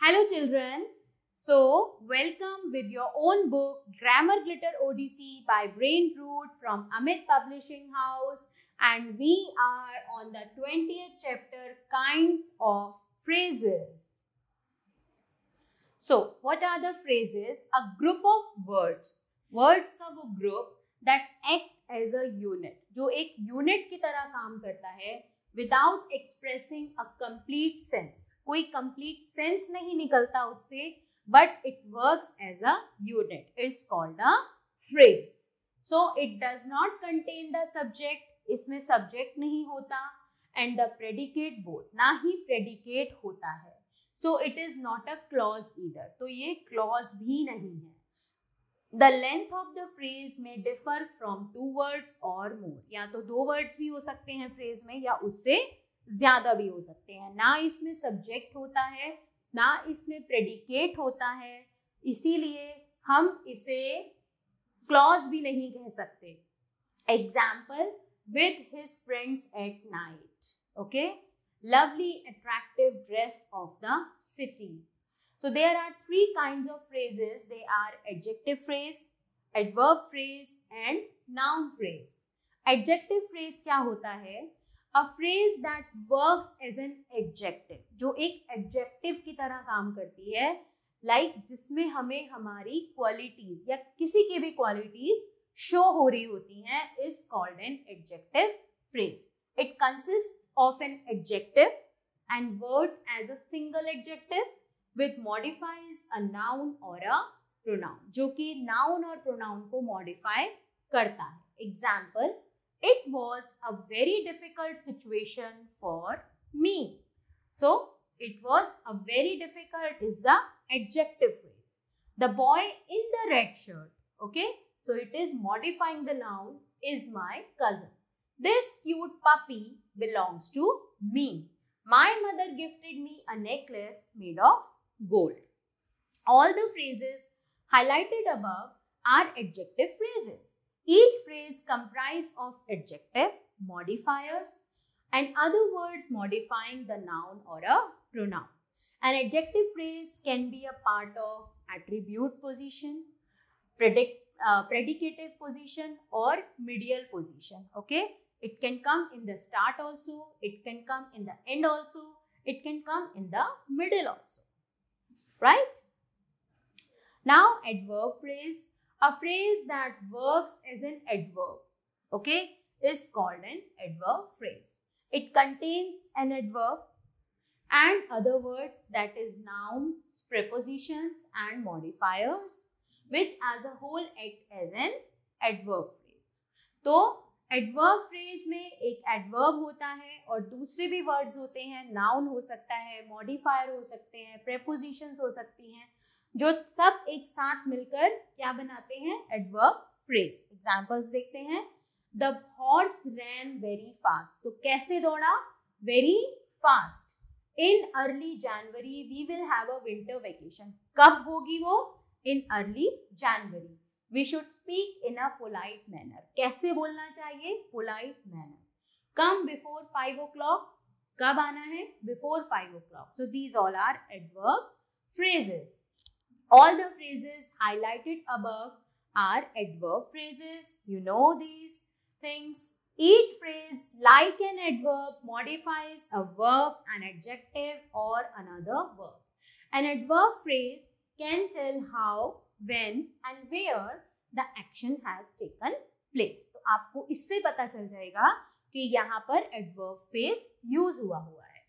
Hello children. So, welcome with your own book Grammar Glitter Odyssey by Brain Root from Amit Publishing House and we are on the 20th chapter Kinds of Phrases. So, what are the phrases? A group of words. Words का वो group that act as a unit. जो एक unit की तरह काम करता है without expressing a complete sense कोई कंप्लीट सेंस नहीं निकलता उससे but it work as a unit it's called a phrase so it does not contain the subject इसमें सब्जेक्ट नहीं होता. एंड द प्रेडिकेट बोथ ना ही प्रेडिकेट होता है. So it is not a clause इधर तो ये क्लॉज भी नहीं है. The length of the phrase may differ from two words or more. या तो दो वर्ड्स भी हो सकते हैं फ्रेज में, या उससे ज़्यादा भी हो सकते हैं। ना इसमें सब्जेक्ट होता है, ना इसमें प्रेडिकेट होता है। इसीलिए हम इसे क्लॉज भी नहीं कह सकते। Example with his friends at night okay lovely attractive dress of the city so, there are three kinds of phrases. They are adjective phrase, adverb phrase, and noun phrase. Adjective phrase क्या होता है? A phrase that works as an adjective जो एक adjective की तरह काम करती है लाइक like जिसमें हमें हमारी क्वालिटीज या किसी की भी क्वालिटीज शो हो रही होती हैं is called an adjective phrase it consist of an adjective and word as a single adjective with modifies a noun और अ प्रोनाउन जो कि नाउन और प्रोनाउन को मॉडिफाई करता है। Example it was a very difficult situation for me so it was a very difficult is the adjective phrase the boy in the red shirt okay so it is modifying the noun is my cousin this cute puppy belongs to me my mother gifted me a necklace made of gold. All the phrases highlighted above are adjective phrases. Each phrase comprises of adjective, modifiers and other words modifying the noun or a pronoun. An adjective phrase can be a part of attribute position, predict, uh, predicative position or medial position. Okay. It can come in the start also. It can come in the end also. It can come in the middle also. Right? Now adverb phrase a phrase that works as an adverb, okay, is called an adverb phrase. It contains an adverb and other words that is nouns, prepositions and modifiers which as a whole act as an adverb phrase. तो adverb phrase में एक adverb होता है और दूसरे भी words होते हैं नाउन हो सकता है मॉडिफायर हो सकते हैं प्रेपोजिशंस हो सकती हैं, जो सब एक साथ मिलकर क्या बनाते हैं? एडवर्ब फ्रेज एग्जाम्पल्स देखते हैं. The horse ran very fast तो कैसे दौड़ा? Very fast in early January we will have a winter vacation कब होगी वो? In early January we should speak in a polite manner कैसे बोलना चाहिए polite manner come before five o'clock कब आना है before five o'clock so these all are adverb phrases All the phrases highlighted above are adverb phrases. You know these things. Each phrase, like an adverb, modifies a verb, an adjective or another verb. An adverb phrase can tell how, when and where the action has taken place तो आपको इससे पता चल जाएगा कि यहाँ पर adverb phrase use हुआ हुआ है।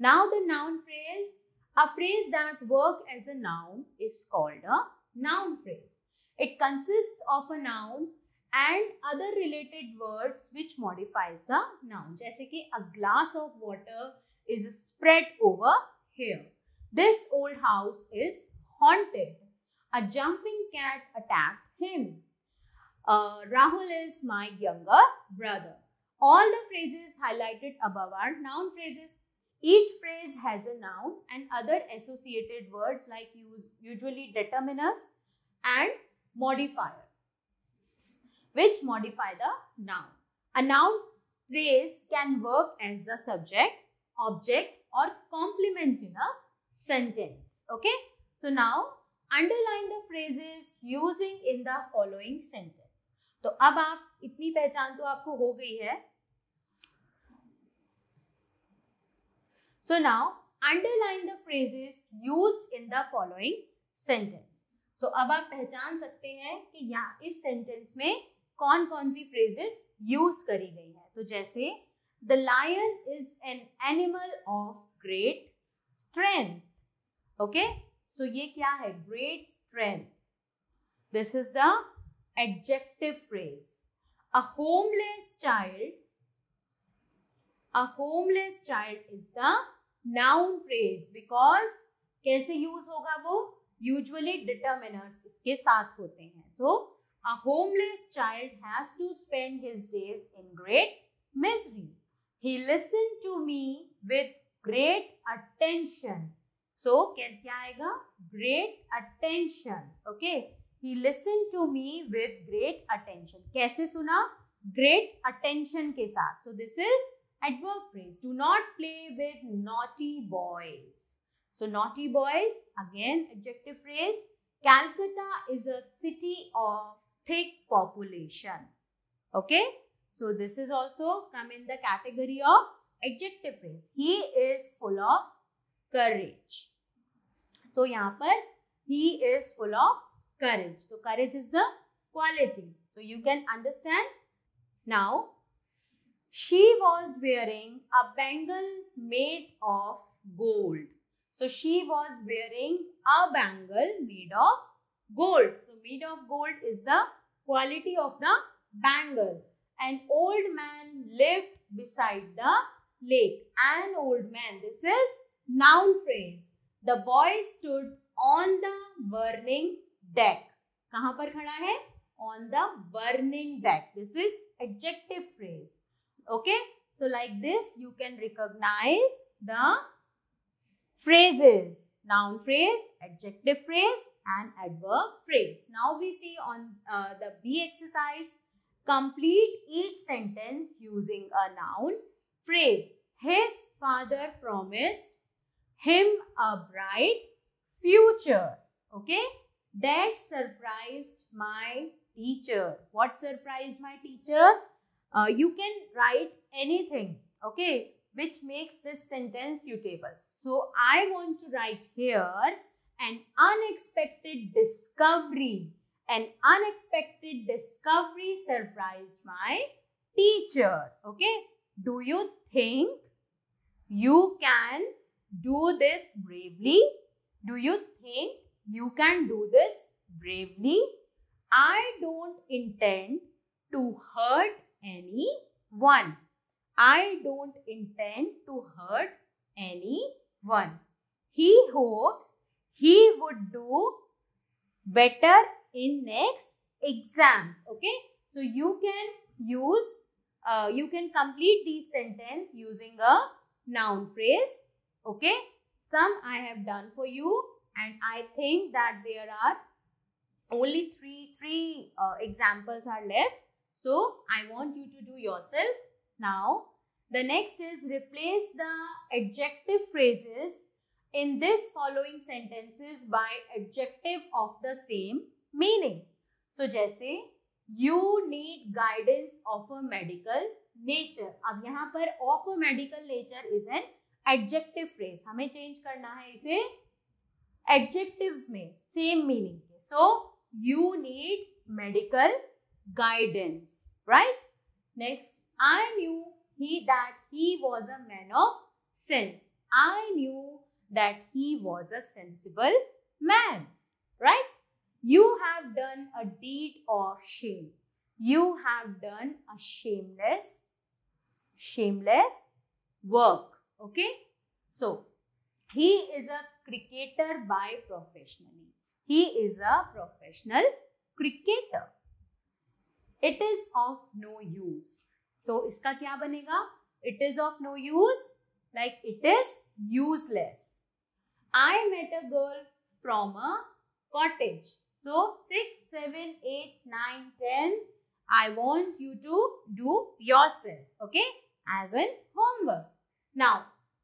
Now the noun phrase a phrase that work as a noun is called a noun phrase it consist of a noun and other related words which modifies the noun जैसे कि a glass of water is spread over here this old house is haunted A jumping cat attacked him. Uh, Rahul is my younger brother. All the phrases highlighted above are noun phrases. Each phrase has a noun and other associated words like use, usually determiners and modifier which modify the noun. A noun phrase can work as the subject, object or complement in a sentence. Okay. So now underline the phrases using in the following sentence तो अब आप इतनी पहचान तो आपको हो गई है। So now underline the phrases use in the following sentence so अब आप पहचान सकते हैं कि यहाँ इस सेंटेंस में कौन कौन सी फ्रेजेस यूज़ करी गई है। तो जैसे the lion is an animal of great strength okay so ये क्या है? Great strength this is the adjective phrase a homeless child a homeless child is the noun phrase because कैसे यूज़ होगा वो? यूजली डिटर्मिनर्स इसके साथ होते हैं। So a homeless child has to spend his days in great misery he listen to me with great attention attention so क्या आएगा great attention okay he listened to me with great attention कैसे सुना great attention के साथ so this is Adverb phrase. Do not play with naughty boys. So naughty boys, again adjective phrase. Calcutta is a city of thick population. Okay. So this is also come in the category of adjective phrase. He is full of courage. So यहाँ पर he is full of courage. So courage is the quality. So you can understand. Now she was wearing a bangle made of gold. So she was wearing a bangle made of gold. So made of gold is the quality of the bangle. An old man lived beside the lake. An old man. This is noun phrase. The boy stood on the burning deck. कहाँ पर खड़ा है? On the burning deck. This is adjective phrase. Okay. So like this, you can recognize the phrases. Noun phrase, adjective phrase and adverb phrase. Now we see on uh, the B exercise, complete each sentence using a noun phrase. His father promised him a bright future. Okay. That surprised my teacher. What surprised my teacher? uh, you can write anything okay which makes this sentence suitable so i want to write here an unexpected discovery an unexpected discovery surprised my teacher okay do you think you can do this bravely do you think you can do this bravely i don't intend to hurt anyone. I don't intend to hurt anyone. He hopes he would do better in next exams. Okay. So you can use, uh, you can complete these sentence using a noun phrase. Okay. Some I have done for you and I think that there are only three, three uh, examples are left. So, I want you to do yourself. Now, the next is replace the adjective phrases in this following sentences by adjective of the same meaning. So, जैसे you need guidance of a medical nature. अब यहाँ पर of a medical nature is an adjective phrase. हमें change करना है इसे adjectives में same meaning के. So, you need medical guidance, right? Next, I knew he that he was a man of sense. I knew that he was a sensible man, right? You have done a deed of shame. You have done a shameless, shameless work. Okay? So, he is a cricketer by professionally. He is a professional cricketer. It is of no use so इसका क्या बनेगा it is of no use like it is useless I met a girl from a cottage so six seven eight nine ten I want you to do yourself, okay, as an homework. Now,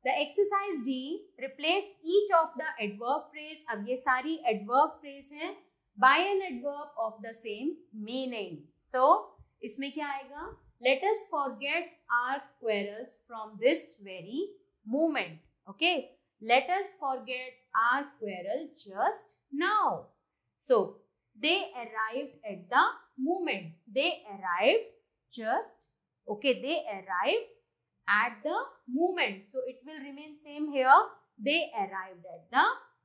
the exercise D replace each of the adverb phrase अब ये सारी adverb phrase हैं bye an adverb of the same meaning so इसमें क्या आएगा let us forget are quarrels from this very moment okay let us forget are quarrel just now so they arrived at the moment they arrived just okay they arrived at the moment. So it will remain same here. They arrived at the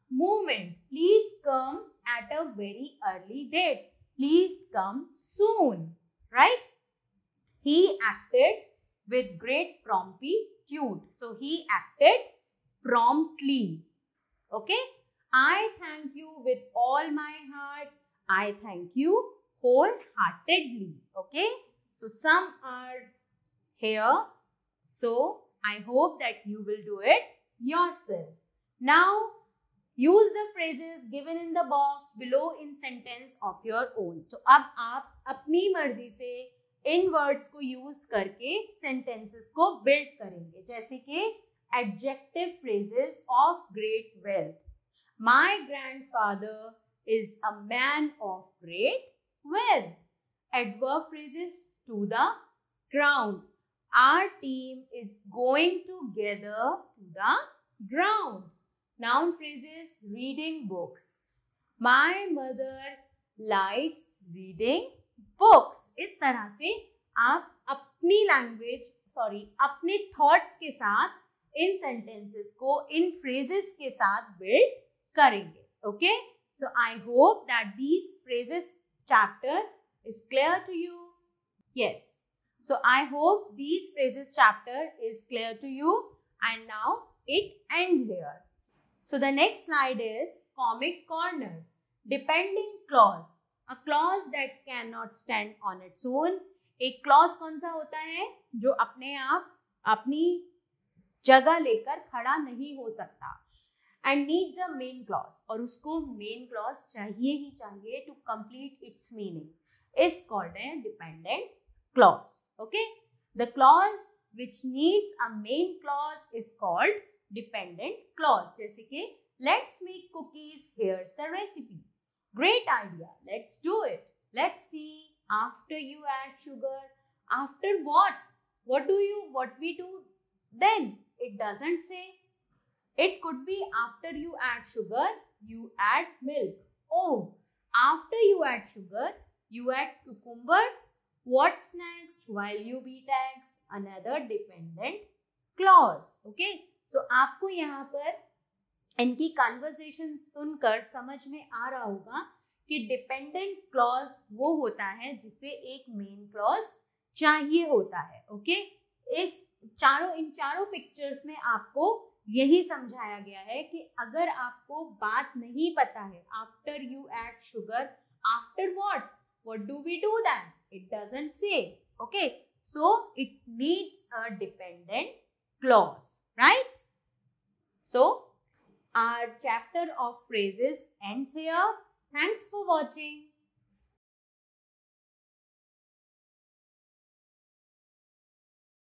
moment. Please come at a very early date. Please come soon. Right? He acted with great promptitude. So he acted promptly. Okay? I thank you with all my heart. I thank you wholeheartedly. Okay? So some are here so I hope that you will do it yourself. Now use the phrases given in the box below in sentence of your own. So अब आप अपनी मर्जी से इन words को use करके sentences को build करेंगे जैसे कि adjective phrases of great wealth. My grandfather is a man of great wealth. Adverb phrases to the ground. Our team is going together to the ground. Noun phrases reading books. My mother likes reading books. इस तरह से आप अपनी language sorry अपने thoughts के साथ इन sentences को इन phrases के साथ बिल्ड करेंगे okay so I hope that these phrases chapter is clear to you yes So I hope these phrases chapter is clear to you and now it ends here. So the next slide is comic corner. Depending clause. A clause that cannot stand on its own. एक clause कौन सा होता है जो अपने आप अपनी जगह लेकर खड़ा नहीं हो सकता and needs a main clause और उसको मेन क्लॉज चाहिए ही चाहिए to complete its meaning is called dependent clause. Okay. The clause which needs a main clause is called dependent clause. जैसे कि let's make cookies. Here's the recipe. Great idea. Let's do it. Let's see. After you add sugar. After what? What do you, what we do then? It doesn't say. It could be after you add sugar, you add milk. Oh, after you add sugar, you add cucumbers, What's next? While you be tax another dependent clause. Okay. So, आपको यहाँ पर इनकी conversation सुनकर समझ में आ रहा होगा कि डिपेंडेंट क्लॉज वो होता है जिसे एक मेन क्लॉज चाहिए होता है ओके इस चारों, इन चारों पिक्चर्स में आपको यही समझाया गया है कि अगर आपको बात नहीं पता है after you add sugar after what What do we do then? It doesn't say. Okay. So it needs a dependent clause, right? So our chapter of phrases ends here. Thanks for watching.